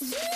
you